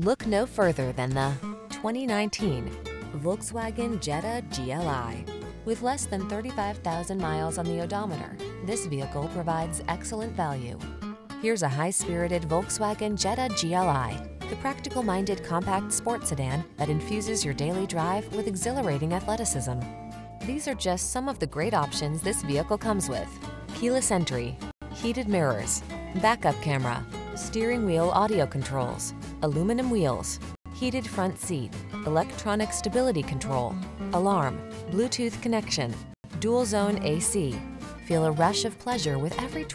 Look no further than the 2019 Volkswagen Jetta GLI. With less than 35,000 miles on the odometer, this vehicle provides excellent value. Here's a high-spirited Volkswagen Jetta GLI, the practical-minded compact sport sedan that infuses your daily drive with exhilarating athleticism. These are just some of the great options this vehicle comes with. Keyless entry, heated mirrors, backup camera, steering wheel audio controls, aluminum wheels, heated front seat, electronic stability control, alarm, Bluetooth connection, dual zone AC. Feel a rush of pleasure with every twist